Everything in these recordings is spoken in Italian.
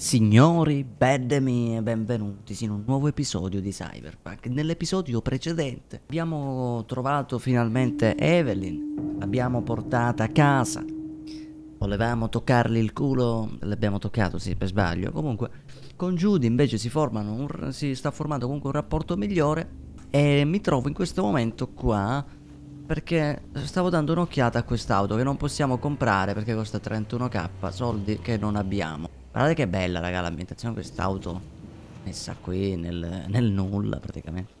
Signori, bedemi e benvenuti in un nuovo episodio di Cyberpunk. Nell'episodio precedente abbiamo trovato finalmente Evelyn, l'abbiamo portata a casa. Volevamo toccargli il culo, l'abbiamo toccato, sì, per sbaglio. Comunque, con Judy invece si, un, si sta formando comunque un rapporto migliore e mi trovo in questo momento qua perché stavo dando un'occhiata a quest'auto che non possiamo comprare perché costa 31k, soldi che non abbiamo. Guardate che bella raga l'ambientazione di quest'auto messa qui nel, nel, nulla praticamente.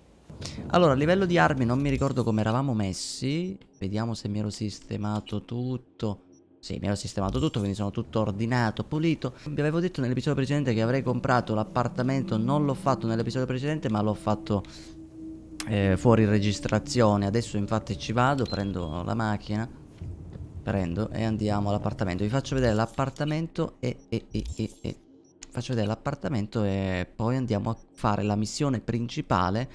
Allora a livello di armi non mi ricordo come eravamo messi. Vediamo se mi ero sistemato tutto. Sì, mi ero sistemato tutto, quindi sono tutto ordinato, pulito. Vi avevo detto nell'episodio precedente che avrei comprato l'appartamento, non l'ho fatto nell'episodio precedente, ma l'ho fatto eh, fuori registrazione. Adesso infatti ci vado, prendo la macchina prendo e andiamo all'appartamento. Vi faccio vedere l'appartamento e, e, e, e, e. Faccio vedere l'appartamento e poi andiamo a fare la missione principale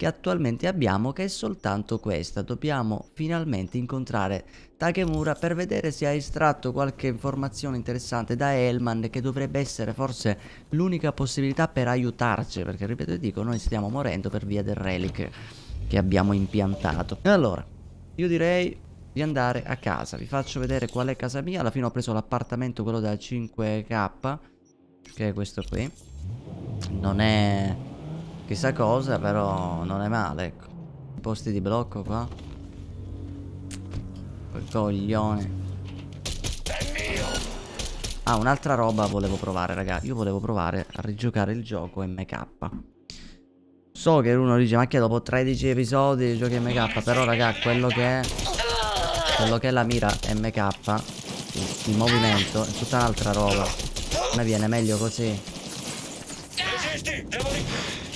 che attualmente abbiamo che è soltanto questa. Dobbiamo finalmente incontrare Takemura per vedere se ha estratto qualche informazione interessante da Elman che dovrebbe essere forse l'unica possibilità per aiutarci perché ripeto e dico noi stiamo morendo per via del relic che abbiamo impiantato. E allora, io direi di andare a casa. Vi faccio vedere qual è casa mia. Alla fine ho preso l'appartamento, quello da 5k, che è questo qui. Non è chissà cosa, però non è male, ecco. Posti di blocco qua. Quel coglione. Ah, un'altra roba volevo provare, raga. Io volevo provare a rigiocare il gioco MK. So che uno dice, ma che dopo 13 episodi giochi MK, però raga, quello che è quello che è la mira MK il, movimento è tutta un'altra roba. A me viene meglio così.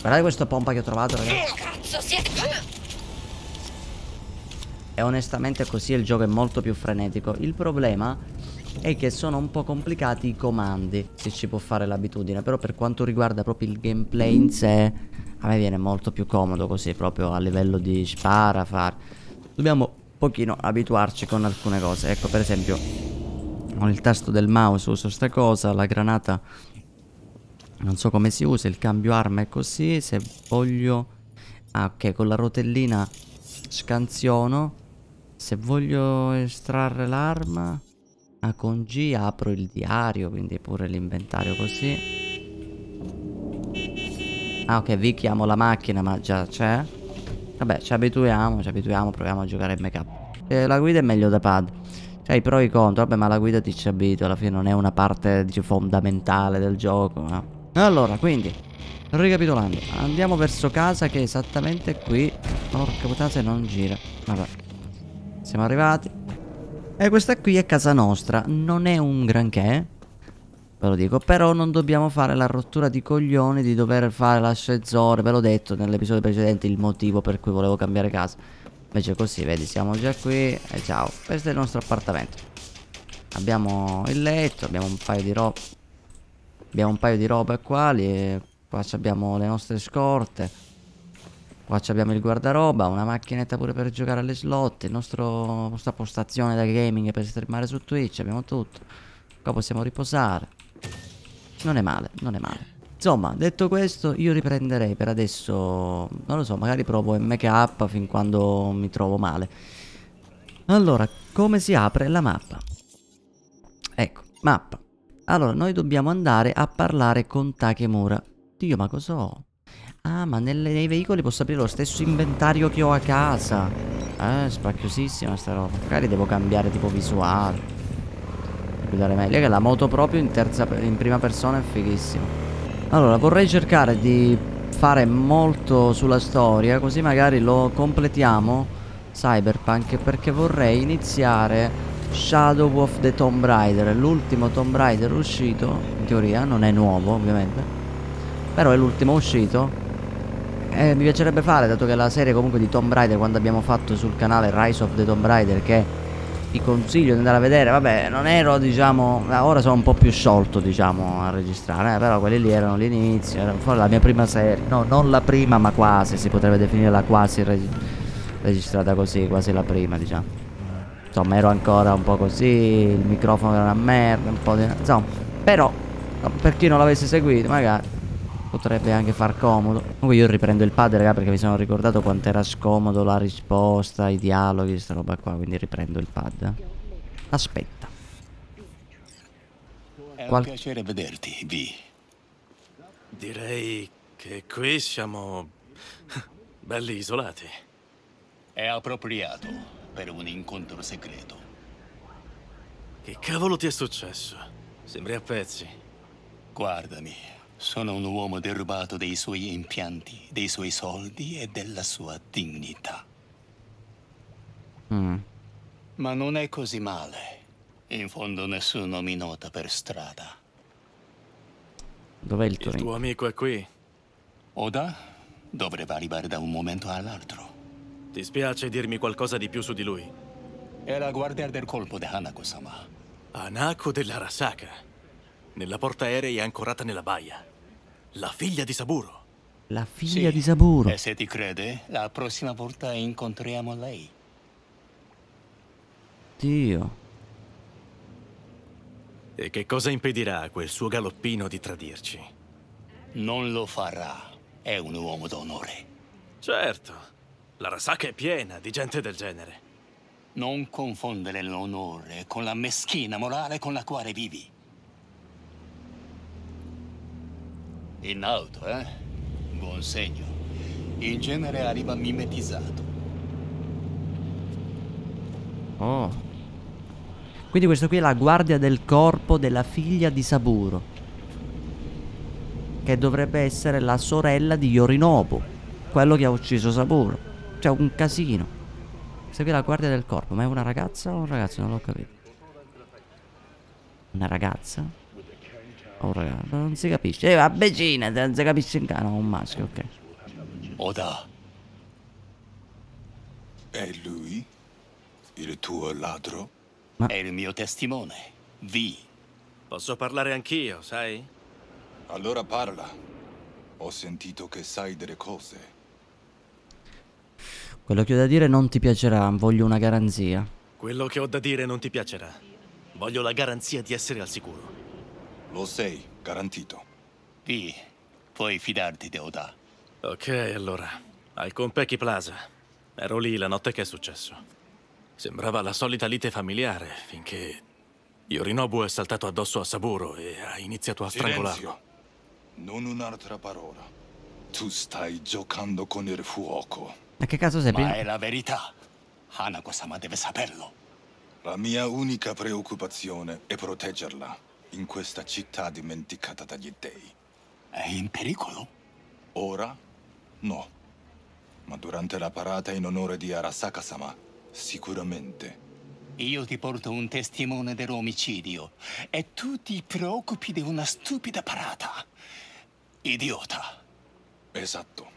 Guardate questo pompa che ho trovato ragazzi. E onestamente così il gioco è molto più frenetico. Il problema è che sono un po' complicati i comandi se ci può fare l'abitudine. Però per quanto riguarda proprio il gameplay in sé a me viene molto più comodo così proprio a livello di spara fare dobbiamo pochino abituarci con alcune cose. Ecco, per esempio, con il tasto del mouse uso sta cosa, la granata non so come si usa, il cambio arma è così, se voglio... Ah, ok, con la rotellina scansiono. Se voglio estrarre l'arma... Ah, con G apro il diario, quindi pure l'inventario così. Ah, ok, vi chiamo la macchina, ma già c'è. Vabbè, ci abituiamo, ci abituiamo, proviamo a giocare MK. Eh, la guida è meglio da pad. Cioè, i pro e i contro. Vabbè, ma la guida ti ci abitua. Alla fine non è una parte, dice, fondamentale del gioco. No? Allora, quindi, ricapitolando. Andiamo verso casa che è esattamente qui. Porca puttana se non gira. Vabbè. Siamo arrivati. E questa qui è casa nostra. Non è un granché. Ve lo dico, però non dobbiamo fare la rottura di coglioni di dover fare l'ascensore. Ve l'ho detto nell'episodio precedente il motivo per cui volevo cambiare casa. Invece così, vedi, siamo già qui e ciao. Questo è il nostro appartamento. Abbiamo il letto, abbiamo un paio di robe. Abbiamo un paio di robe qua, lì, qua abbiamo le nostre scorte. Qua abbiamo il guardaroba, una macchinetta pure per giocare alle slot, il nostro, nostra postazione da gaming per streamare su Twitch, abbiamo tutto. Qua possiamo riposare. Non è male, non è male. Insomma, detto questo, io riprenderei per adesso, non lo so, magari provo MK fin quando mi trovo male. Allora, come si apre la mappa? Ecco, mappa. Allora, noi dobbiamo andare a parlare con Takemura. Dio, ma cosa ho? Ah, ma nelle, nei veicoli posso aprire lo stesso inventario che ho a casa. Eh, spacchiosissima sta roba. Magari devo cambiare tipo visuale guidare meglio Che la moto proprio in, terza, in prima persona è fighissima. Allora vorrei cercare di fare molto sulla storia Così magari lo completiamo Cyberpunk Perché vorrei iniziare Shadow of the Tomb Raider. L'ultimo Tomb Raider uscito In teoria non è nuovo ovviamente Però è l'ultimo uscito. E mi piacerebbe fare, dato che la serie comunque di Tomb Raider Quando abbiamo fatto sul canale Rise of the Tomb Raider Che vi consiglio di andare a vedere Vabbè non ero diciamo Ora sono un po' più sciolto diciamo a registrare eh, Però quelli lì erano l'inizio Era la mia prima serie No non la prima ma quasi Si potrebbe definire la quasi reg registrata così Quasi la prima diciamo. Insomma ero ancora un po' così Il microfono era una merda Un po' di... Insomma Però per chi non l'avesse seguito, magari potrebbe anche far comodo. Comunque io riprendo il pad, raga, perché mi sono ricordato quanto era scomodo la risposta, i dialoghi, questa roba qua, quindi riprendo il pad. Aspetta. È Qual- un piacere vederti, Vi. Direi che qui siamo belli isolati. È appropriato per un incontro segreto. Che cavolo ti è successo? Sembri a pezzi. Guardami, sono un uomo derubato dei suoi impianti, dei suoi soldi e della sua dignità. Mm. Ma non è così male. In fondo nessuno mi nota per strada. Dov'è il Il tuo ring? tuo amico è qui. Oda dovrebbe arrivare da un momento all'altro. Ti spiace dirmi qualcosa di più su di lui? Era guardia del colpo di Hanako-sama. Anako dell'Arasaka. Nella portaerei ancorata nella baia. La figlia di Saburo. La figlia Sì, di Saburo. E se ti crede, la prossima volta incontriamo lei. Dio. E che cosa impedirà a quel suo galoppino di tradirci? Non lo farà. È un uomo d'onore. Certo. L'Arasaka è piena di gente del genere. Non confondere l'onore con la meschina morale con la quale vivi. In auto, eh? Buon segno. In genere arriva mimetizzato. Oh. Quindi questo qui è la guardia del corpo della figlia di Saburo. Che dovrebbe essere la sorella di Yorinobu. Quello che ha ucciso Saburo. Cioè un casino. Questa qui è la guardia del corpo. Ma è una ragazza o un ragazzo? Non l'ho capito. Una ragazza? O un ragazzo? Non si capisce. Eh, vabbè, non si capisce in cano. un maschio, ok. Oda, È lui? Il tuo ladro? è il mio testimone. Vi. Posso parlare anch'io, sai? Allora parla. Ho sentito che sai delle cose. Quello che ho da dire non ti piacerà. Voglio una garanzia. Quello che ho da dire non ti piacerà. Voglio la garanzia di essere al sicuro. Lo sei, garantito. Vi. Puoi fidarti di Oda. Ok, allora. Al Compeki Plaza. Ero lì la notte che è successo. Sembrava la solita lite familiare, finché Yorinobu è saltato addosso a Saburo e ha iniziato a strangolarlo. Silenzio. Non un'altra parola. Tu stai giocando con il fuoco. Ma che cazzo sei? Ma è la verità. Hanako-sama deve saperlo. La mia unica preoccupazione è proteggerla in questa città dimenticata dagli dei. È in pericolo? Ora? No. Ma durante la parata in onore di Arasaka-sama, sicuramente. Io ti porto un testimone dell'omicidio e tu ti preoccupi di una stupida parata. Idiota. Esatto.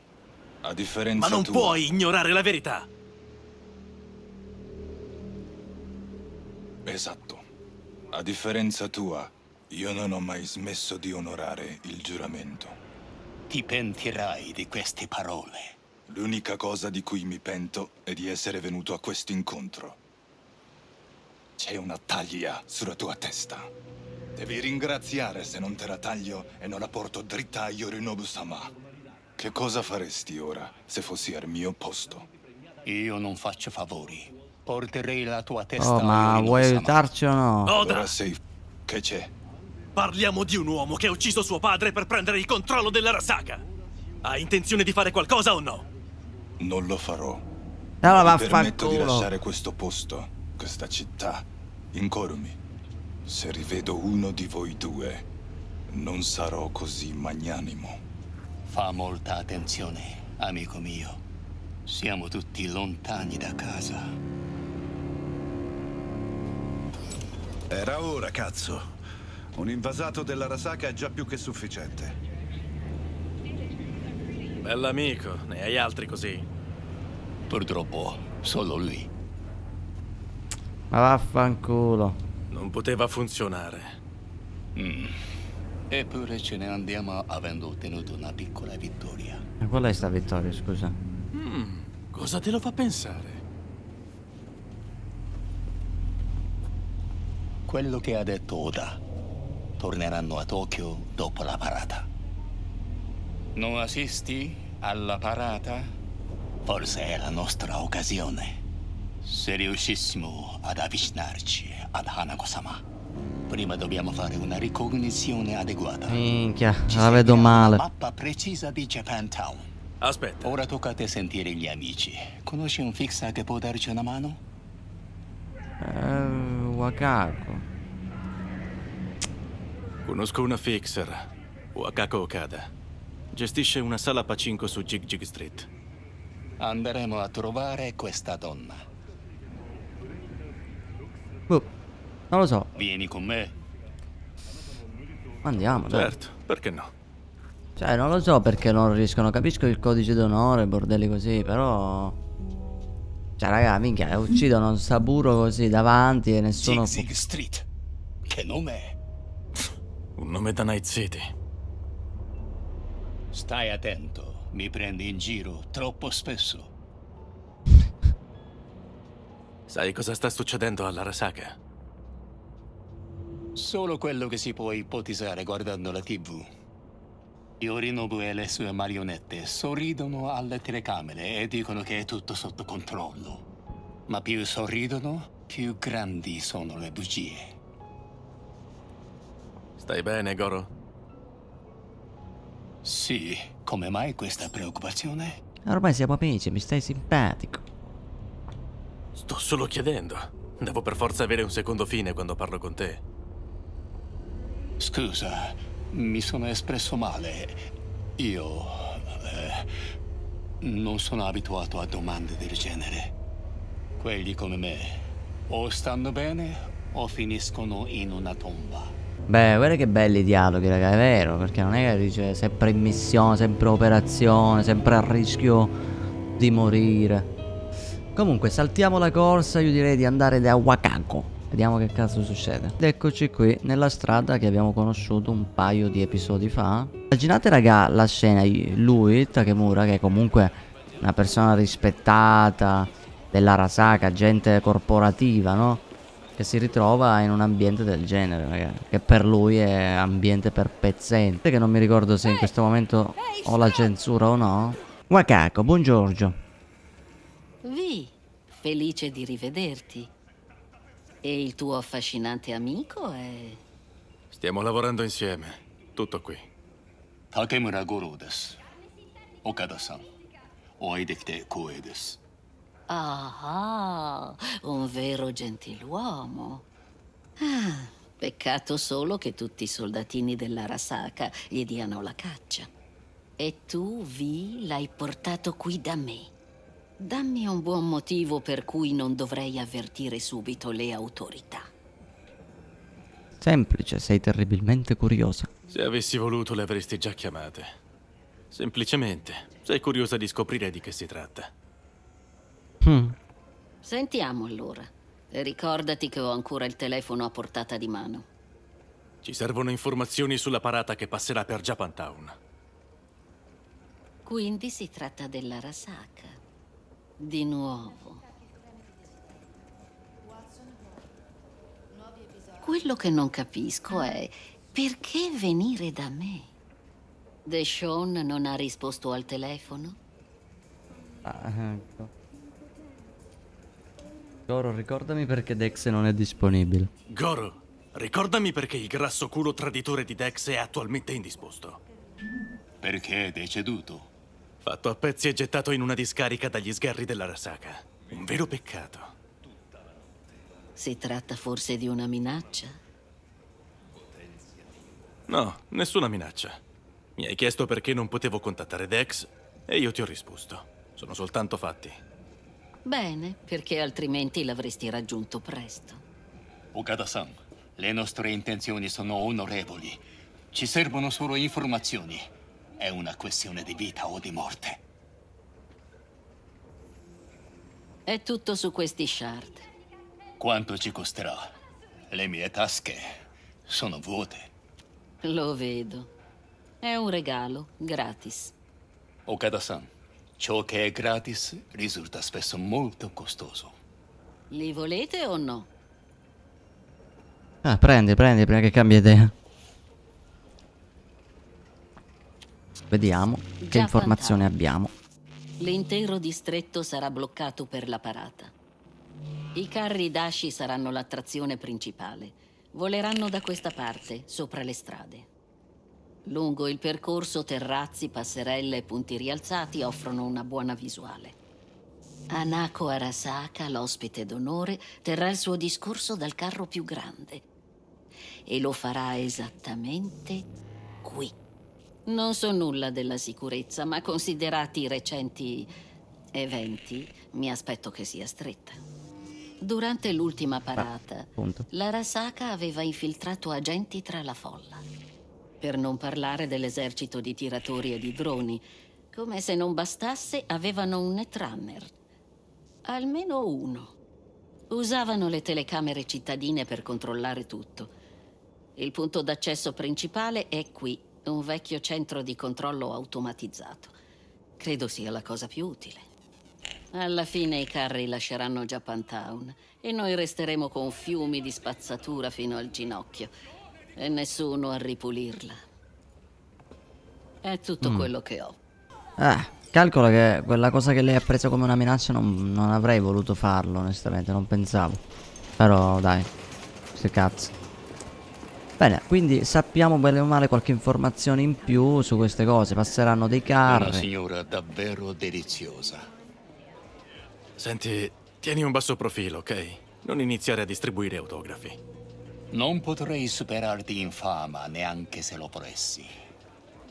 A differenza Ma non tua, puoi ignorare la verità! Esatto. A differenza tua, io non ho mai smesso di onorare il giuramento. Ti pentirai di queste parole. L'unica cosa di cui mi pento è di essere venuto a questo incontro. C'è una taglia sulla tua testa. Devi ringraziare se non te la taglio e non la porto dritta a Yorinobu-sama. Che cosa faresti ora se fossi al mio posto? Io non faccio favori. Porterei la tua testa Oh, a ma Yorinobu vuoi aiutarci o no? Oda! Ora sei... Che c'è? Parliamo di un uomo che ha ucciso suo padre per prendere il controllo dell'Arasaka! Ha intenzione di fare qualcosa o no? Non lo farò. Allora Mi permetto di lasciare questo posto, questa città, incolumi. Se rivedo uno di voi due, non sarò così magnanimo. Fa molta attenzione, amico mio. Siamo tutti lontani da casa. Era ora, cazzo. Un invasato dell'Arasaka è già più che sufficiente. Bell'amico, ne hai altri così. Purtroppo, solo lui. Ma vaffanculo. Non poteva funzionare. Eppure ce ne andiamo avendo ottenuto una piccola vittoria. Ma qual è sta vittoria, scusa? Cosa te lo fa pensare? Quello che ha detto Oda. Torneranno a Tokyo dopo la parata. Non assisti alla parata? Forse è la nostra occasione. Se riuscissimo ad avvicinarci ad Hanako-sama, prima dobbiamo fare una ricognizione adeguata. Minchia, Ci la vedo male. Una mappa precisa di Japantown. Aspetta, Ora tocca a te sentire gli amici. Conosci un fixa che può darci una mano? Eh, Wakako. Conosco una fixer, Wakako Okada. Gestisce una sala pacinco su Jig Jig Street. Andremo a trovare questa donna. Boh, non lo so. Vieni con me. Andiamo, dai. Certo, perché no? Cioè, non lo so perché non riescono. Capisco il codice d'onore, bordelli così, però. Cioè, raga, minchia, uccidono Saburo così davanti e nessuno. Zig Zig Street. Che nome è? Un nome da Night City. Stai attento. Mi prendi in giro troppo spesso. Sai cosa sta succedendo all'Arasaka? Solo quello che si può ipotizzare guardando la TV. Yorinobu e le sue marionette sorridono alle telecamere e dicono che è tutto sotto controllo. Ma più sorridono, più grandi sono le bugie. Stai bene, Goro? Sì, come mai questa preoccupazione? Ormai siamo amici, mi stai simpatico. Sto solo chiedendo. Devo per forza avere un secondo fine quando parlo con te. Scusa, mi sono espresso male. Io... eh, non sono abituato a domande del genere. Quelli come me o stanno bene o finiscono in una tomba. Beh, guarda che belli i dialoghi, raga, è vero, perché non è che dice sempre in missione, sempre operazione, sempre a rischio di morire. Comunque, saltiamo la corsa, io direi di andare da Wakako. Vediamo che cazzo succede. Ed eccoci qui, nella strada che abbiamo conosciuto un paio di episodi fa. Immaginate, raga, la scena, lui, Takemura, che è comunque una persona rispettata della Rasaka, gente corporativa, no? Che si ritrova in un ambiente del genere, raga. Che per lui è ambiente per pezzenti. Che non mi ricordo se in questo momento ho la censura o no. Wakako, buongiorno. Vi, felice di rivederti. E il tuo affascinante amico è... Stiamo lavorando insieme. Tutto qui. Takemura Goro desu. Okada-san. O ai dekite koe desu. Ah, un vero gentiluomo. Ah, peccato solo che tutti i soldatini dell'Arasaka gli diano la caccia. E tu, Vi, l'hai portato qui da me. Dammi un buon motivo per cui non dovrei avvertire subito le autorità. Semplice, sei terribilmente curiosa. Se avessi voluto le avresti già chiamate. Semplicemente, sei curiosa di scoprire di che si tratta. Hmm. Sentiamo allora. E ricordati che ho ancora il telefono a portata di mano. Ci servono informazioni sulla parata che passerà per Japantown. Quindi si tratta dell'Arasaka. Di nuovo. Quello che non capisco è perché venire da me? Deshaun non ha risposto al telefono? Ah, ecco. Goro, ricordami perché Dex non è disponibile. Goro, ricordami perché il grasso culo traditore di Dex è attualmente indisposto. Perché è deceduto? Fatto a pezzi e gettato in una discarica dagli sgherri dell'Arasaka. Un vero peccato. Si tratta forse di una minaccia? No, nessuna minaccia. Mi hai chiesto perché non potevo contattare Dex e io ti ho risposto. Sono soltanto fatti. Bene, perché altrimenti l'avresti raggiunto presto. Okada-san, le nostre intenzioni sono onorevoli. Ci servono solo informazioni. È una questione di vita o di morte. È tutto su questi shard. Quanto ci costerà? Le mie tasche sono vuote. Lo vedo. È un regalo, gratis. Okada-san, Ciò che è gratis risulta spesso molto costoso. Li volete o no? Ah, prendi, prendi prima che cambia idea. Vediamo Già che informazioni abbiamo. L'intero distretto sarà bloccato per la parata. I carri d'asci saranno l'attrazione principale. Voleranno da questa parte, sopra le strade. Lungo il percorso terrazzi, passerelle e punti rialzati offrono una buona visuale. Anako Arasaka, l'ospite d'onore, terrà il suo discorso dal carro più grande. E lo farà esattamente qui. Non so nulla della sicurezza, ma considerati i recenti eventi, mi aspetto che sia stretta. Durante l'ultima parata, appunto. l'Arasaka aveva infiltrato agenti tra la folla. Per non parlare dell'esercito di tiratori e di droni. Come se non bastasse, avevano un netrunner. Almeno uno. Usavano le telecamere cittadine per controllare tutto. Il punto d'accesso principale è qui, un vecchio centro di controllo automatizzato. Credo sia la cosa più utile. Alla fine i carri lasceranno Japantown e noi resteremo con fiumi di spazzatura fino al ginocchio e nessuno a ripulirla. È tutto quello che ho. Eh, calcola che quella cosa che lei ha preso come una minaccia non, non avrei voluto farlo, onestamente, non pensavo. Però dai, che cazzo. Bene, quindi sappiamo bene o male qualche informazione in più su queste cose. Passeranno dei Una carri. signora davvero deliziosa. Senti, tieni un basso profilo, ok? Non iniziare a distribuire autografi. Non potrei superarti in fama neanche se lo volessi.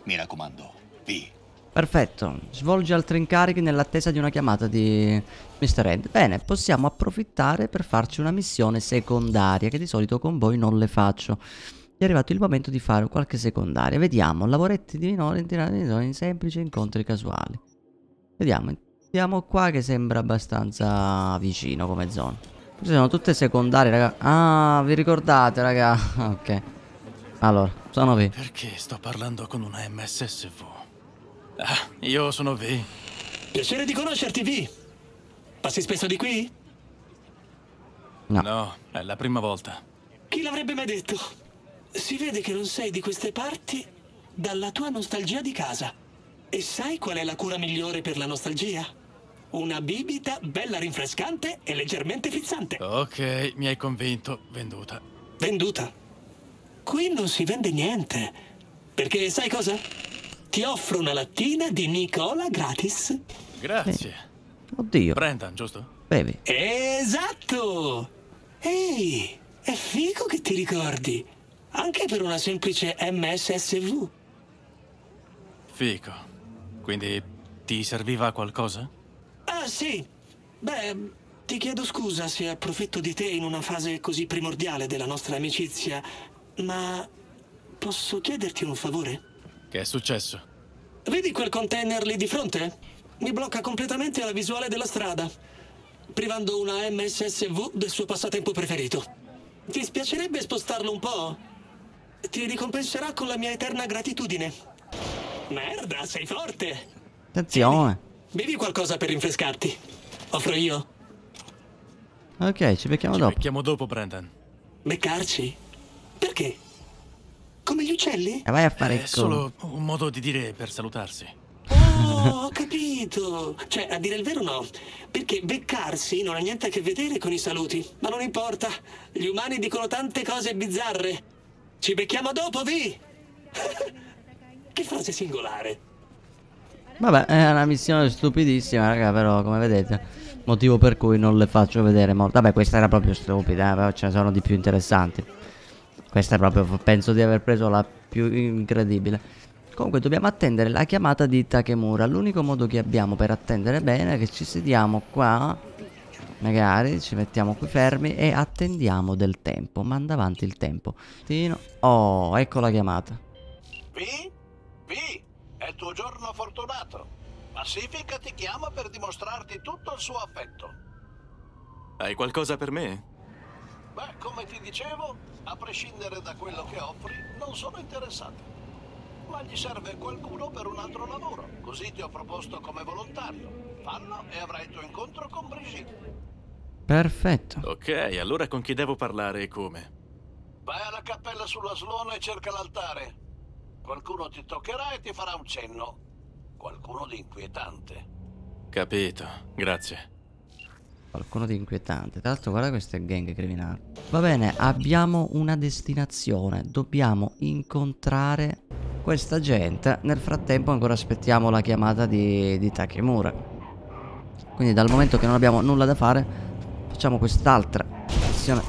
Mi raccomando, vi. Perfetto, svolge altri incarichi nell'attesa di una chiamata di Mr. Ed. Bene, possiamo approfittare per farci una missione secondaria, che di solito con voi non le faccio. È arrivato il momento di fare qualche secondaria. Vediamo, lavoretti di minore in semplici incontri casuali. Vediamo, andiamo qua che sembra abbastanza vicino come zona. Queste sono tutte secondarie, raga. Ah, vi ricordate, raga? ok. Allora, sono qui. Perché sto parlando con una MSSV? Ah, io sono V. Piacere di conoscerti, V. Passi spesso di qui? No. No, è la prima volta. Chi l'avrebbe mai detto? Si vede che non sei di queste parti dalla tua nostalgia di casa. E sai qual è la cura migliore per la nostalgia? Una bibita bella rinfrescante e leggermente frizzante. Ok, mi hai convinto. Venduta. Venduta. Qui non si vende niente. Perché sai cosa? Ti offro una lattina di Nicola gratis. Grazie. Oddio, Brendan, giusto? bevi. Esatto! Ehi, è figo che ti ricordi. Anche per una semplice MSSV. Fico. Quindi ti serviva qualcosa? Ah, sì. Beh, ti chiedo scusa se approfitto di te in una fase così primordiale della nostra amicizia, ma posso chiederti un favore? Che è successo? Vedi quel container lì di fronte? Mi blocca completamente la visuale della strada, privando una MSSV del suo passatempo preferito. Ti spiacerebbe spostarlo un po'? Ti ricompenserà con la mia eterna gratitudine. Merda, sei forte! Attenzione. Bevi qualcosa per rinfrescarti. Offro io. Ok, ci becchiamo Ci dopo. becchiamo dopo, Brendan. Beccarci? Perché? Come gli uccelli? E vai a fare È il solo un modo di dire per salutarsi. Oh, ho capito. Cioè, a dire il vero no. Perché beccarsi non ha niente a che vedere con i saluti. Ma non importa. Gli umani dicono tante cose bizzarre. Ci becchiamo dopo, Vi! che frase singolare. Vabbè, è una missione stupidissima, raga, però come vedete. Motivo per cui non le faccio vedere molto. Vabbè, questa era proprio stupida, eh, però ce ne sono di più interessanti. Questa è proprio, penso di aver preso la più incredibile. Comunque dobbiamo attendere la chiamata di Takemura. L'unico modo che abbiamo per attendere bene è che ci sediamo qua. Magari ci mettiamo qui fermi e attendiamo del tempo. Manda avanti il tempo. Tino. Oh, ecco la chiamata. Vi? Vi? È il tuo giorno fortunato. Pacifica ti chiama per dimostrarti tutto il suo affetto. Hai qualcosa per me? Beh, come ti dicevo, a prescindere da quello che offri, non sono interessato. Ma gli serve qualcuno per un altro lavoro. Così ti ho proposto come volontario. Fallo e avrai il tuo incontro con Brigitte. Perfetto. Ok, allora con chi devo parlare e come? Vai alla cappella sulla Sloan e cerca l'altare. Qualcuno ti toccherà e ti farà un cenno. Qualcuno di inquietante. Capito, grazie. Qualcuno di inquietante. Tra l'altro guarda queste gang criminali. Va bene, abbiamo una destinazione. Dobbiamo incontrare questa gente. Nel frattempo ancora aspettiamo la chiamata di, di Takemura. Quindi dal momento che non abbiamo nulla da fare, facciamo quest'altra missione.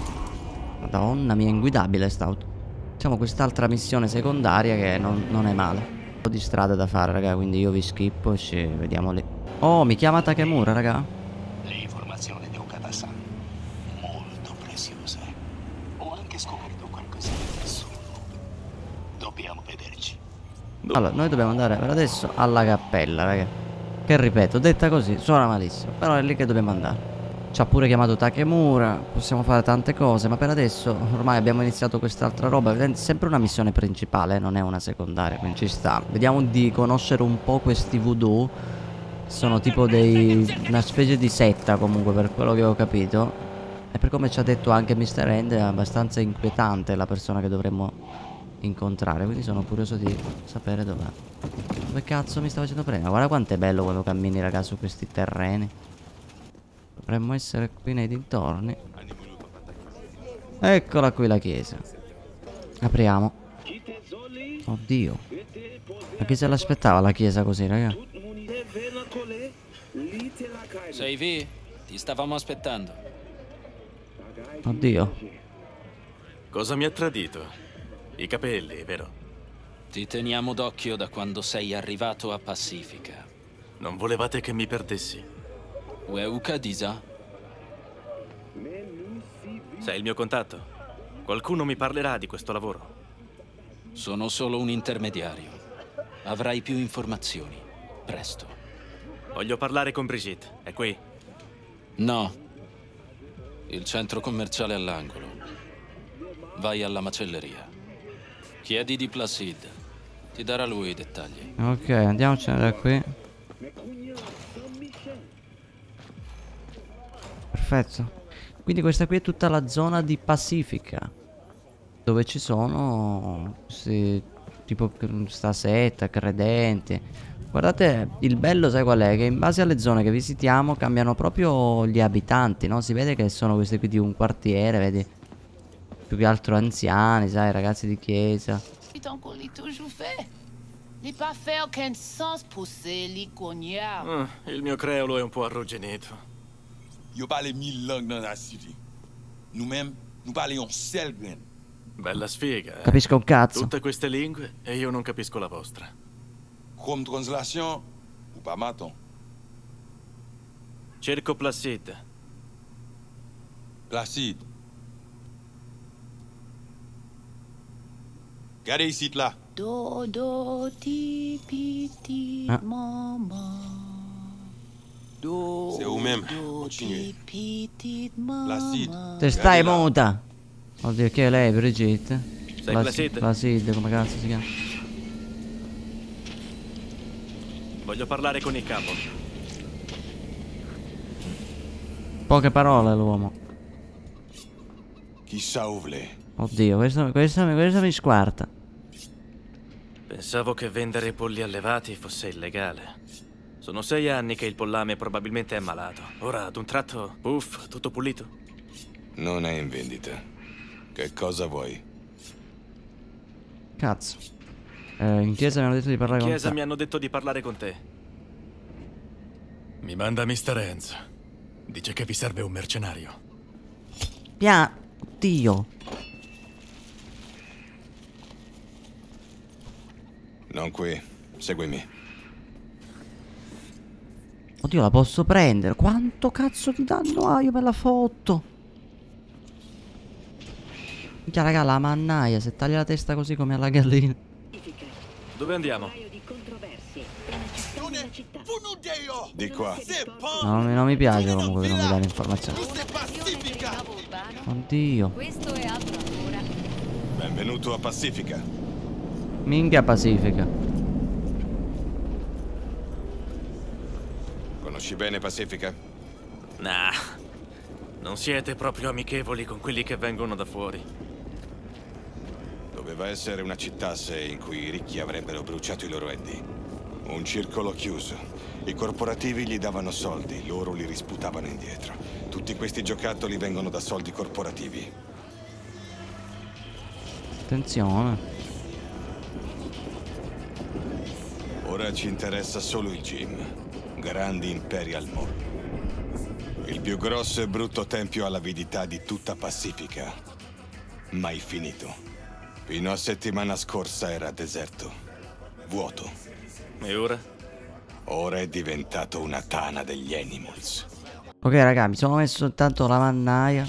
Madonna mia, inguidabile st'auto. Facciamo quest'altra missione secondaria che non, non è male. Un po' di strada da fare, raga, quindi io vi schippo e ci vediamo lì. Oh, mi chiama Takemura, raga. Le informazioni di Okada-san, molto preziose. Ho anche scoperto qualcosa di assurdo. Dobbiamo vederci. Allora, noi dobbiamo andare per adesso alla cappella, raga. Che ripeto, detta così, suona malissimo. Però è lì che dobbiamo andare. Ci ha pure chiamato Takemura, possiamo fare tante cose, ma per adesso ormai abbiamo iniziato quest'altra roba. È sempre una missione principale, non è una secondaria, quindi ci sta. Vediamo di conoscere un po' questi voodoo. Sono tipo dei... una specie di setta comunque, per quello che ho capito. E per come ci ha detto anche Mr. End è abbastanza inquietante la persona che dovremmo incontrare Quindi sono curioso di sapere dov'è Dove cazzo mi sta facendo prendere Guarda quanto è bello quando cammini raga su questi terreni Dovremmo essere qui nei dintorni Eccola qui la chiesa Apriamo Oddio Ma chi se l'aspettava la chiesa così raga Sei vi? Ti stavamo aspettando. Oddio Cosa mi ha tradito? I capelli, vero? Ti teniamo d'occhio da quando sei arrivato a Pacifica. Non volevate che mi perdessi? Weuka Disa? Sei il mio contatto? Qualcuno mi parlerà di questo lavoro? Sono solo un intermediario. Avrai più informazioni. Presto. Voglio parlare con Brigitte. È qui? No. Il centro commerciale all'angolo. Vai alla macelleria. Chiedi di Placid. Ti darà lui i dettagli. Ok andiamocene da qui Perfetto Quindi questa qui è tutta la zona di Pacifica Dove ci sono questi, Tipo sta setta, credenti Guardate il bello sai qual è? Che in base alle zone che visitiamo cambiano proprio gli abitanti no? Si vede che sono questi qui di un quartiere Vedi Più che altro anziani sai ragazzi di chiesa qu'on toujours fait. Pas aucun sens. Ah, il mio creolo è un po' arrugginito. Yo parle mille langues dans la city. Nous-mêmes, nous parlions seul grain. Bella sfiga, eh? Capisco un cazzo Tutte queste lingue e io non capisco la vostra. Comme translation, ou pas maton. Cerco Placid. Placide. Regardez ici, là. Do, do, ti, pi, ti, Ah. maman. C'est vous-même. Continuez. Placide. Te stai muta Oddio che è lei Brigitte Sei Plas- Placid? Placid come cazzo si chiama Voglio parlare con il capo. Poche parole l'uomo ça ouvre Oddio questo, questo, questo mi squarta Pensavo che vendere polli allevati fosse illegale. Sono sei anni che il pollame probabilmente è malato. Ora, ad un tratto, puff, tutto pulito. Non è in vendita. Che cosa vuoi? Cazzo eh, In chiesa mi hanno detto di parlare con Chiesa te mi hanno detto di parlare con te. Mi manda Mr. Enz. Dice che vi serve un mercenario. Pia Oddio Non qui. Seguimi. Oddio la posso prendere. Quanto cazzo di danno ha io per la foto? Minchia raga la mannaia Se taglia la testa così come alla gallina. Dove andiamo? Di qua. No, non mi piace comunque che non mi dà le informazioni Oddio. Questo è altro ancora. Benvenuto a Pacifica. Minchia pacifica Conosci bene Pacifica? Nah. Non siete proprio amichevoli con quelli che vengono da fuori. Dove Doveva essere una città se in cui i ricchi avrebbero bruciato i loro endi. Un circolo chiuso. I corporativi gli davano soldi, loro li risputavano indietro. Tutti questi giocattoli vengono da soldi corporativi. Attenzione. Ora ci interessa solo il Gym. Grandi Imperial Mall. Il più grosso e brutto tempio all'avidità di tutta Pacifica. Mai finito. Fino a settimana scorsa era deserto. Vuoto. E ora? Ora è diventato una tana degli Animals. Ok raga, mi sono messo intanto la mannaia.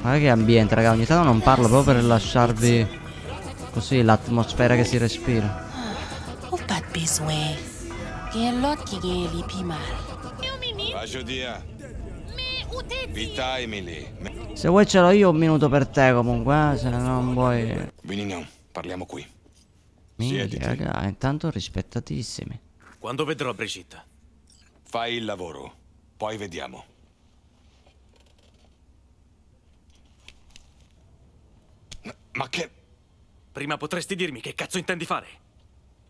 Guarda che ambiente raga, ogni tanto non parlo proprio per lasciarvi così l'atmosfera che si respira. Ou pas de besoin. Gen lot ki gen li pi mal. Vajodia. Vita Emily. Me- Se vuoi ce l'ho io un minuto per te comunque, eh, se non vuoi... Venino, parliamo qui. Minchia, Siediti. raga, intanto rispettatissimi. Quando vedrò Brigitte? Fai il lavoro, poi vediamo. Ma che... Prima potresti dirmi che cazzo intendi fare?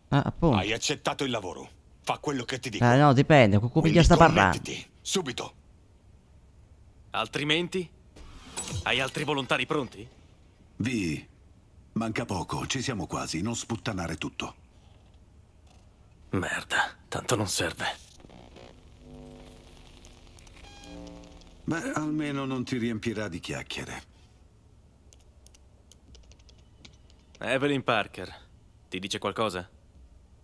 Ah, appunto. Hai accettato il lavoro. Fa quello che ti dico. Eh no, dipende, con cui sta parlando. Subito. Altrimenti? Hai altri volontari pronti? Vi, manca poco, ci siamo quasi, non sputtanare tutto. Merda, tanto non serve. Beh, almeno non ti riempirà di chiacchiere. Evelyn Parker, ti dice qualcosa?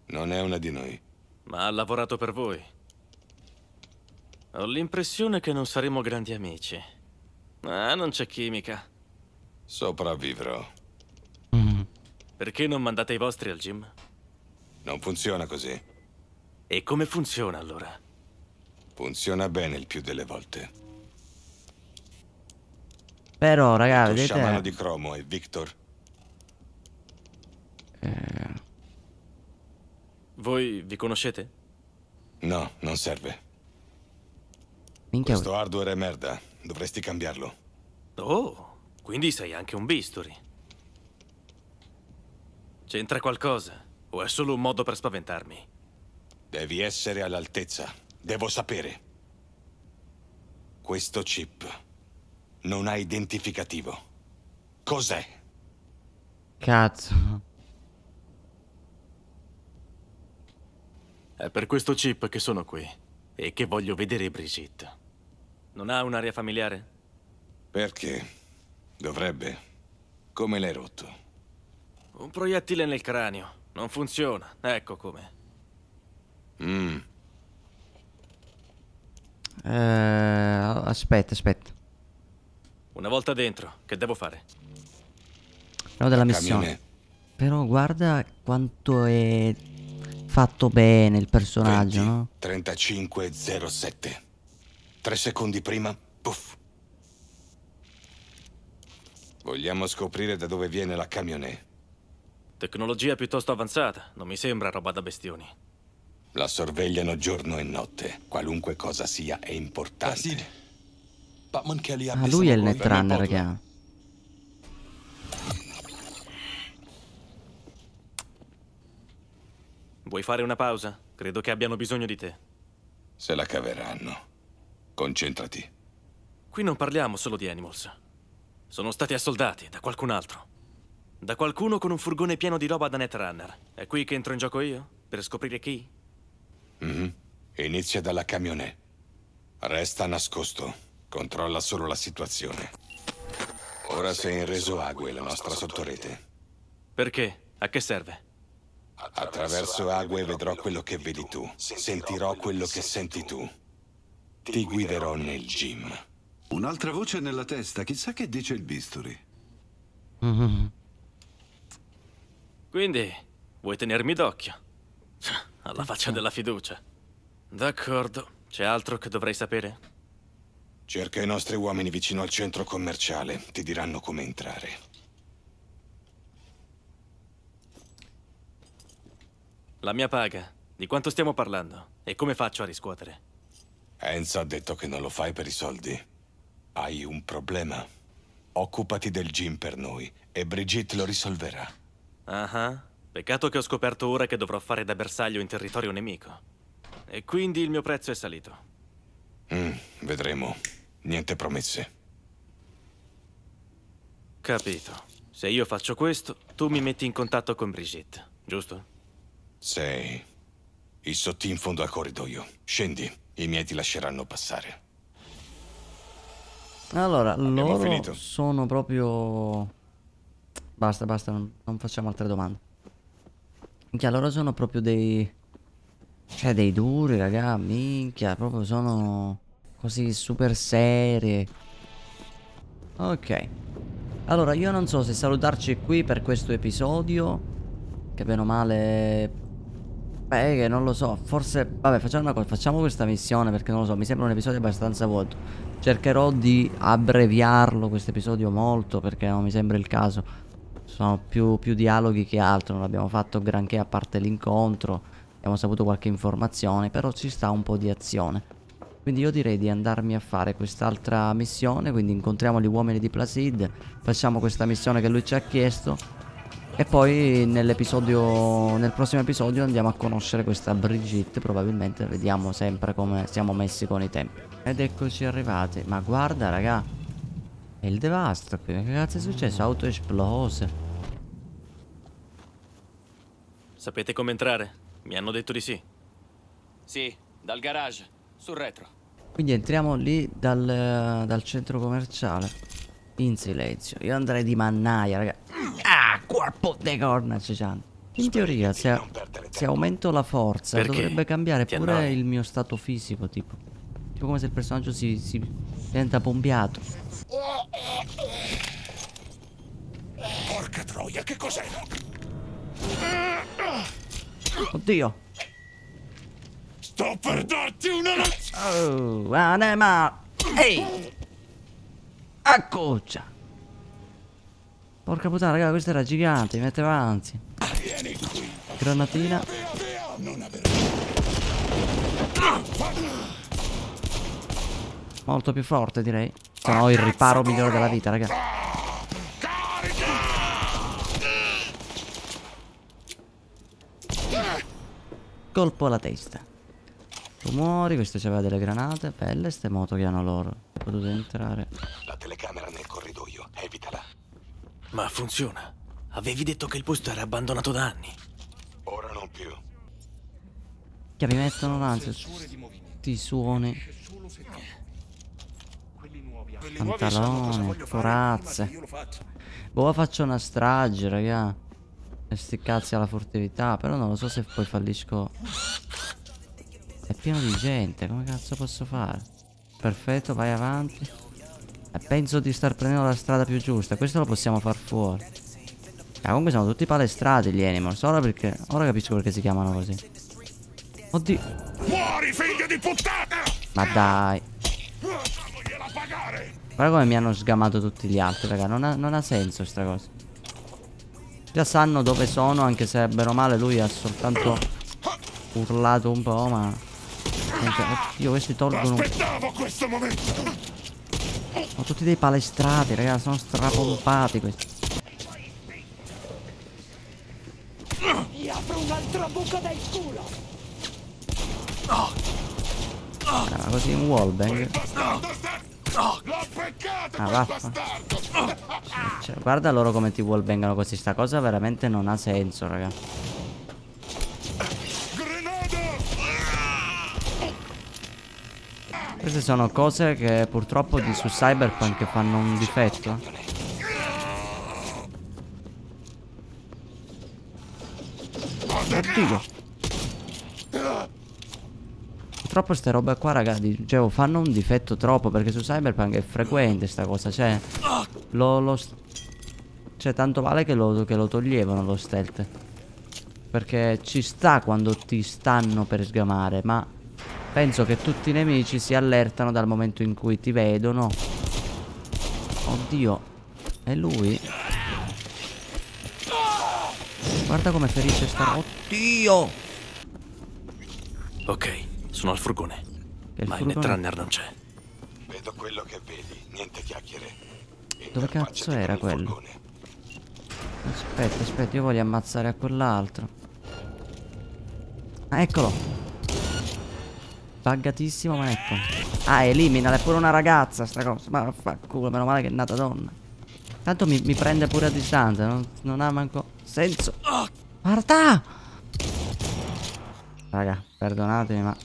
Non è una di noi. Ma ha lavorato per voi. Ho l'impressione che non saremo grandi amici. Ah, non c'è chimica. Sopravvivrò. Perché non mandate i vostri al gym? Non funziona così. E come funziona allora? Funziona bene il più delle volte. Però raga, Lo sciamano vedete... di Cromo e Victor. eh, Voi vi conoscete? No, non serve. minchia, Questo hardware è merda. Dovresti cambiarlo. Oh, quindi sei anche un bisturi. C'entra qualcosa? O è solo un modo per spaventarmi? Devi essere all'altezza. Devo sapere. Questo chip non ha identificativo. Cos'è? cazzo. È per questo chip che sono qui. E che voglio vedere Brigitte. Non ha un'aria familiare? Perché? Dovrebbe. Come l'hai rotto? Un proiettile nel cranio. Non funziona. Ecco come. Mm. Eh, aspetta, aspetta. Una volta dentro, che devo fare? Però della La missione. Però guarda quanto è fatto bene il personaggio, 20, no? 3507. Tre secondi prima, puff. Vogliamo scoprire da dove viene la camionè. Tecnologia piuttosto avanzata. Non mi sembra roba da bestioni. La sorvegliano giorno e notte. Qualunque cosa sia è importante. Ah, lui è il netrunner, raga. Vuoi fare una pausa? Credo che abbiano bisogno di te. Se la caveranno. Concentrati. Qui non parliamo solo di Animals. Sono stati assoldati da qualcun altro. Da qualcuno con un furgone pieno di roba da Netrunner. È qui che entro in gioco io? Per scoprire chi? Mhm. Inizia dalla camionè. Resta nascosto. Controlla solo la situazione. Ora sei in reso Ague, la nostra sottorete. Perché? A che serve? Attraverso Ague vedrò quello che vedi tu. Sentirò quello che senti tu. Ti guiderò nel gym. Un'altra voce nella testa, chissà che dice il bisturi. Quindi, vuoi tenermi d'occhio? Alla faccia della fiducia. D'accordo. C'è altro che dovrei sapere? Cerca i nostri uomini vicino al centro commerciale. Ti diranno come entrare. La mia paga. Di quanto stiamo parlando? E come faccio a riscuotere? Enzo ha detto che non lo fai per i soldi. Hai un problema. Occupati del gym per noi e Brigitte lo risolverà. Ah ah. Peccato che ho scoperto ora che dovrò fare da bersaglio in territorio nemico. E quindi il mio prezzo è salito. Mm, vedremo. Niente promesse. Capito. Se io faccio questo, tu mi metti in contatto con Brigitte, giusto? Sei. Il sottì in fondo al corridoio. Scendi. I miei ti lasceranno passare. Allora, Abbiamo loro finito. sono proprio... Basta, basta, non, non facciamo altre domande. Minchia, loro sono proprio dei... Cioè, dei duri, raga, minchia, proprio sono così super serie. Ok. Allora, io non so se salutarci qui per questo episodio. Che bene o male... Beh, che non lo so, forse... Vabbè, facciamo una cosa, facciamo questa missione perché non lo so, mi sembra un episodio abbastanza vuoto. Cercherò di abbreviarlo questo episodio molto perché non mi sembra il caso. Sono più, più dialoghi che altro, non abbiamo fatto granché a parte l'incontro. Abbiamo saputo qualche informazione, però ci sta un po' di azione. Quindi io direi di andarmi a fare quest'altra missione, quindi incontriamo gli uomini di Placid, facciamo questa missione che lui ci ha chiesto e poi nell'episodio, nel prossimo episodio andiamo a conoscere questa Brigitte, probabilmente vediamo sempre come siamo messi con i tempi. Ed eccoci arrivati, ma guarda raga, è il devastro qui, che cazzo è successo? Auto esplose. Sapete come entrare? Mi hanno detto di sì. Sì, dal garage, sul retro. Quindi entriamo lì dal, dal centro commerciale in silenzio. Io andrei di mannaia, raga. Corpo de corna ci c'hanno. In teoria, se, se aumento la forza, Perché? dovrebbe cambiare Ti pure annoi? il mio stato fisico, tipo. Tipo come se il personaggio si, si diventa pompiato. Porca troia, che cos'è? Oddio. Sto per darti una Oh, anema. Ehi. Accuccia. Porca puttana, raga, questo era gigante, mi metteva anzi. Granatina. Molto più forte, direi. Se no, il riparo migliore della vita, raga. Colpo alla testa. Tu muori, questo c'aveva delle granate. Belle ste moto che hanno loro. Potete entrare. La telecamera nel corridoio, evitala. Ma funziona. Avevi detto che il posto era abbandonato da anni. Ora non più. Che mi mettono l'ansia. Sti suoni. Pantalone, corazze. Boh, faccio una strage, raga. E sti cazzi alla furtività. Però non lo so se poi fallisco. È pieno di gente. Come cazzo posso fare? Perfetto, vai avanti. E penso di star prendendo la strada più giusta. Questo lo possiamo far fuori. Ah, comunque sono tutti palestrati gli animals. Ora perché. Ora capisco perché si chiamano così. Oddio. Fuori, figlio di puttana! Ma dai. Guarda come mi hanno sgamato tutti gli altri, raga. Non ha, non ha senso sta cosa. Già sanno dove sono, anche se bene o male lui ha soltanto urlato un po', ma. Oddio, questi tolgono. Aspettavo questo momento! Sono tutti dei palestrati, raga. Sono strapompati questi. Gli apro un altro buco del culo! Ah, così un wallbang. Ah, vaffa. Cioè, guarda loro come ti wallbangano così. Sta cosa veramente non ha senso, raga. Queste sono cose che purtroppo di su Cyberpunk fanno un difetto. Oddio. Purtroppo ste robe qua, raga, dicevo, fanno un difetto troppo perché su Cyberpunk è frequente sta cosa, cioè lo, lo cioè tanto vale che lo, che lo toglievano lo stealth. Perché ci sta quando ti stanno per sgamare, ma penso che tutti i nemici si allertano dal momento in cui ti vedono. Oddio, è lui? Guarda come ferisce sta... Oddio! Ok, sono al furgone. Che il Ma il Netrunner non c'è. Vedo quello che vedi, niente chiacchiere. Dove cazzo era quello? Aspetta, aspetta, io voglio ammazzare a quell'altro. Ah, eccolo. Buggatissimo, ma ecco. Ah, eliminala, è pure una ragazza sta cosa. Ma fa culo, meno male che è nata donna. Tanto mi, mi prende pure a distanza, non, non ha manco senso. Oh, guarda! Raga, perdonatemi, ma...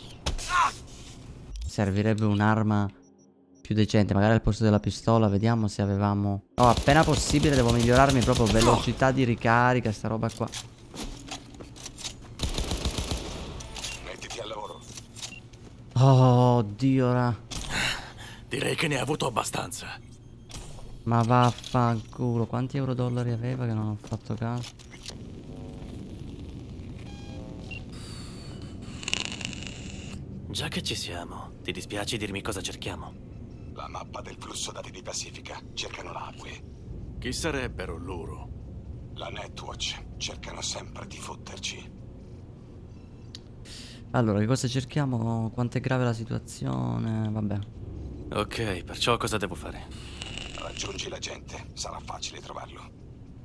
Servirebbe un'arma più decente. Magari al posto della pistola, vediamo se avevamo... Oh, appena possibile devo migliorarmi proprio velocità di ricarica, sta roba qua. Mettiti al lavoro. Oh, Dio, ora. Direi che ne ha avuto abbastanza. Ma vaffanculo, quanti euro dollari aveva che non ho fatto caso? Già che ci siamo, ti dispiace dirmi cosa cerchiamo? La mappa del flusso dati di Pacifica. Cercano l'acque. Chi sarebbero loro? La Netwatch. Cercano sempre di fotterci. Allora, che cosa cerchiamo? Quanto è grave la situazione? Vabbè. Ok, perciò cosa devo fare? Raggiungi la gente. Sarà facile trovarlo.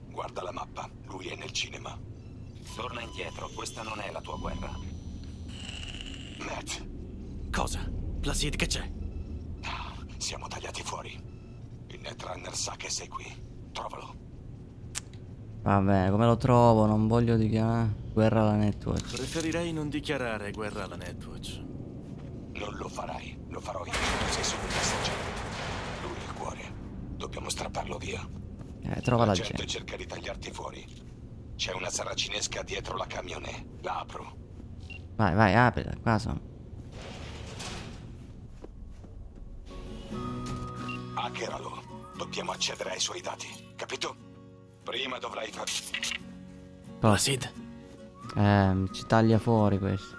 Guarda la mappa. Lui è nel cinema. Torna indietro. Questa non è la tua guerra. Matt. Cosa? Placid, che c'è? Siamo tagliati fuori. Il Netrunner sa che sei qui. Trovalo. Vabbè, come lo trovo? Non voglio dichiarare guerra alla Netwatch. Preferirei non dichiarare guerra alla Netwatch. Non lo farai. Lo farò io. Sei solo un passeggero. Lui il cuore. Dobbiamo strapparlo via. Eh, trova la, la gente. gente cerca di tagliarti fuori. C'è una saracinesca dietro la camione. La apro. Vai, vai, aprila. Qua sono. Hackeralo. Dobbiamo accedere ai suoi dati, capito? Prima dovrai far... Placid. Eh, ci taglia fuori questo.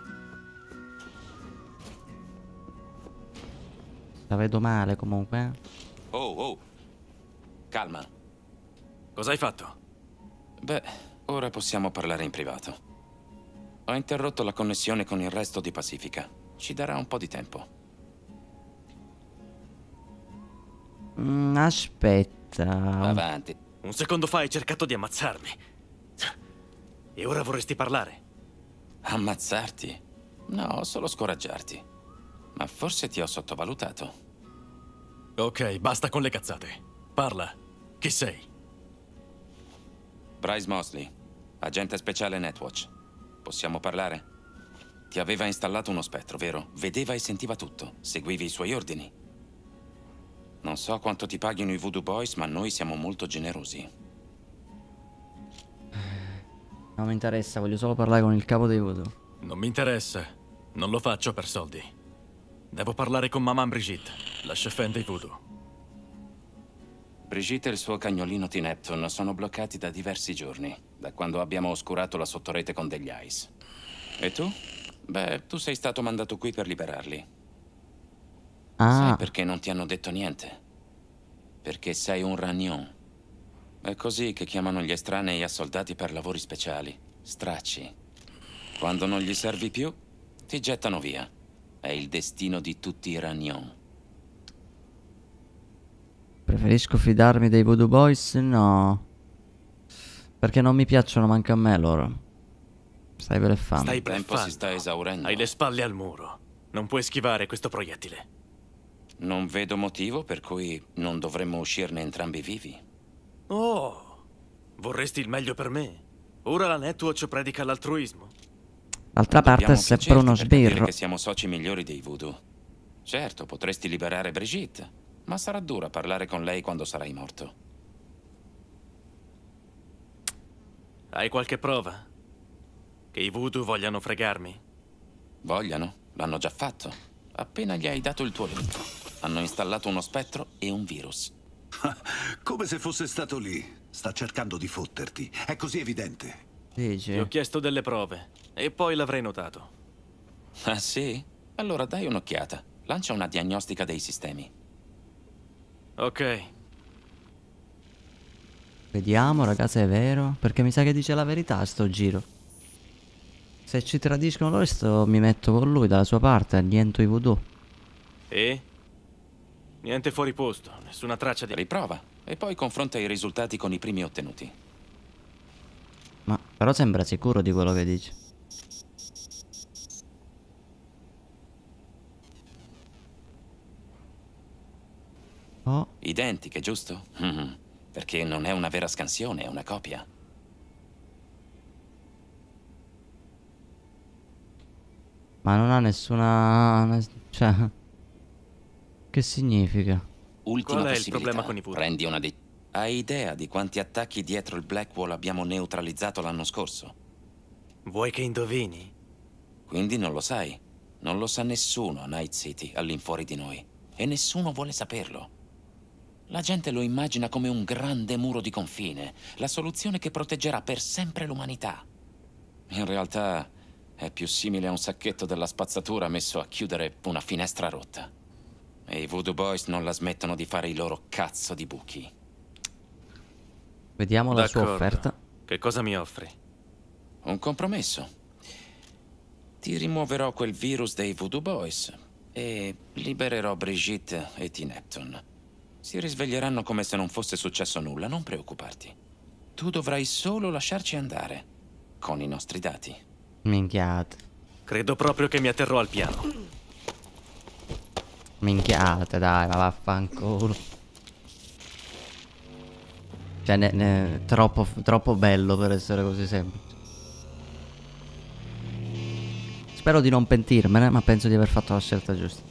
La vedo male comunque. eh. Oh, oh. Calma. Cosa hai fatto? Beh, ora possiamo parlare in privato. Ho interrotto la connessione con il resto di Pacifica. Ci darà un po' di tempo. Mm, aspetta. Avanti. Un secondo fa hai cercato di ammazzarmi. E ora vorresti parlare? Ammazzarti? No, solo scoraggiarti. Ma forse ti ho sottovalutato. Ok, basta con le cazzate. Parla. Chi sei? Bryce Mosley, agente speciale Netwatch. Possiamo parlare? Ti aveva installato uno spettro, vero? Vedeva e sentiva tutto. Seguivi i suoi ordini. Non so quanto ti paghino i Voodoo Boys, ma noi siamo molto generosi. Non mi interessa, voglio solo parlare con il capo dei voodoo. Non mi interessa. Non lo faccio per soldi. Devo parlare con Maman Brigitte, la chefin dei Voodoo. Brigitte e il suo cagnolino T-Neptune sono bloccati da diversi giorni, da quando abbiamo oscurato la sottorete con degli ice. E tu? Beh, tu sei stato mandato qui per liberarli. Ah. Sai perché non ti hanno detto niente? Perché sei un ragnon. È così che chiamano gli estranei a soldati per lavori speciali. Stracci. Quando non gli servi più, ti gettano via. È il destino di tutti i ragnon. Preferisco fidarmi dei Voodoo Boys? No. Perché non mi piacciono manco a me loro. Stai per fame. Stai Il tempo si sta esaurendo. Hai le spalle al muro. Non puoi schivare questo proiettile. Non vedo motivo per cui non dovremmo uscirne entrambi vivi. Oh, vorresti il meglio per me? Ora la Netwatch predica l'altruismo. D'altra parte è sempre piacerti uno sbirro. che siamo soci migliori dei voodoo. Certo, potresti liberare Brigitte, ma sarà dura parlare con lei quando sarai morto. Hai qualche prova? Che i voodoo vogliano fregarmi? Vogliano? L'hanno già fatto. Appena gli hai dato il tuo link. Hanno installato uno spettro e un virus. Come se fosse stato lì. Sta cercando di fotterti. È così evidente. Dici? Ti ho chiesto delle prove e poi l'avrei notato. Ah sì? Allora dai un'occhiata. Lancia una diagnostica dei sistemi. Ok, Vediamo, ragazzi, è vero. Perché mi sa che dice la verità sto giro. Se ci tradiscono loro, sto, mi metto con lui dalla sua parte, anniento i voodoo. e? Niente fuori posto, nessuna traccia di... Riprova e poi confronta i risultati con i primi ottenuti. Però sembra sicuro di quello che dice. Oh. Identiche, giusto? Perché non è una vera scansione, è una copia. Ma non ha nessuna... Cioè... Che significa? Ultima Qual è il possibilità. problema con i voodoo? Prendi una di... Hai idea di quanti attacchi dietro il Blackwall abbiamo neutralizzato l'anno scorso? Vuoi che indovini? Quindi non lo sai. Non lo sa nessuno a Night City, all'infuori di noi. E nessuno vuole saperlo. La gente lo immagina come un grande muro di confine, la soluzione che proteggerà per sempre l'umanità. In realtà è più simile a un sacchetto della spazzatura messo a chiudere una finestra rotta. E i Voodoo Boys non la smettono di fare i loro cazzo di buchi. Vediamo la sua offerta. Che cosa mi offri? Un compromesso. Ti rimuoverò quel virus dei Voodoo Boys e libererò Brigitte e T-Neptune. Si risveglieranno come se non fosse successo nulla, non preoccuparti. Tu dovrai solo lasciarci andare con i nostri dati. Minchiate. Credo proprio che mi atterrò al piano. Minchiate, dai, ma vaffanculo. Cioè, ne, ne- troppo, troppo bello per essere così semplice. Spero di non pentirmene, ma penso di aver fatto la scelta giusta.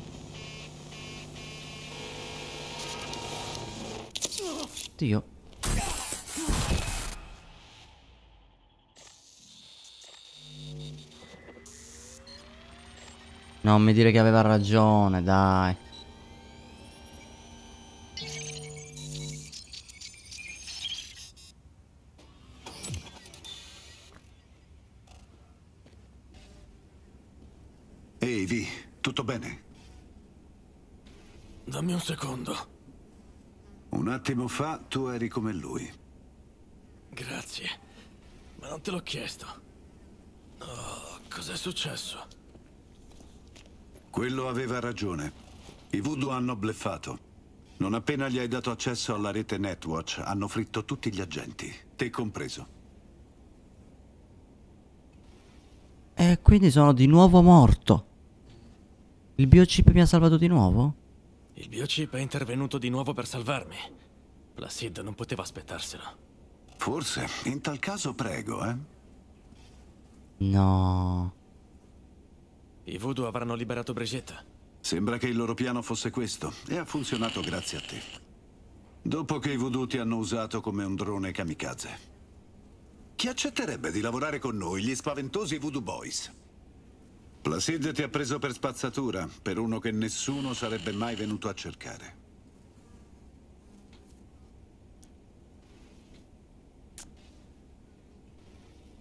Dio. Non mi dire che aveva ragione, dai. Ehi, Vi, tutto bene? Dammi un secondo. Un attimo fa tu eri come lui. Grazie. Ma non te l'ho chiesto. Oh, cos'è successo? Quello aveva ragione. I voodoo hanno bleffato. Non appena gli hai dato accesso alla rete Netwatch, hanno fritto tutti gli agenti, te compreso. E quindi sono di nuovo morto. Il biochip mi ha salvato di nuovo? Il biochip è intervenuto di nuovo per salvarmi. Placid non poteva aspettarselo. Forse, in tal caso prego, eh? No. I voodoo avranno liberato Brigitte. Sembra che il loro piano fosse questo, e ha funzionato grazie a te. Dopo che i voodoo ti hanno usato come un drone kamikaze. Chi accetterebbe di lavorare con noi, gli spaventosi voodoo boys? Placid ti ha preso per spazzatura, per uno che nessuno sarebbe mai venuto a cercare.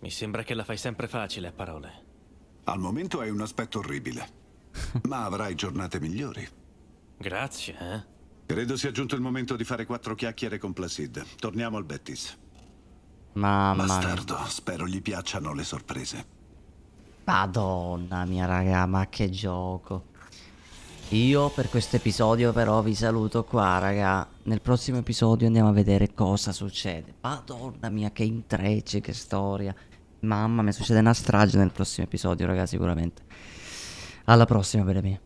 Mi sembra che la fai sempre facile a parole. Al momento hai un aspetto orribile, ma avrai giornate migliori. Grazie, eh? Credo sia giunto il momento di fare quattro chiacchiere con Placid. Torniamo al Bettis. Mamma mia. Bastardo, spero gli piacciono le sorprese. Madonna mia raga, ma che gioco. Io per questo episodio però vi saluto qua raga. Nel prossimo episodio andiamo a vedere cosa succede. Madonna mia che intrecci, che storia. Mamma mia, succede una strage nel prossimo episodio raga sicuramente. Alla prossima bene mie.